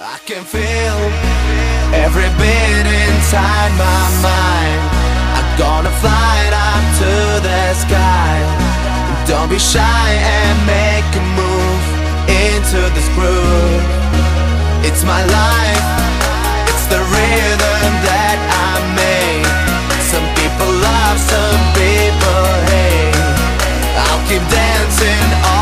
I can feel every beat inside my mind. I'm gonna fly up to the sky. Don't be shy and make a move into this groove. It's my life, it's the rhythm that I made. Some people love, some people hate. I'll keep dancing all